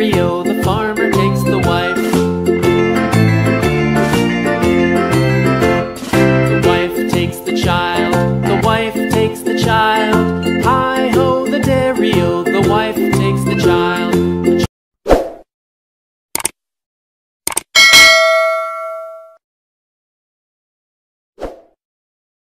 The farmer takes the wife. The wife takes the child, the wife takes the child. Hi ho, the Dario, the wife takes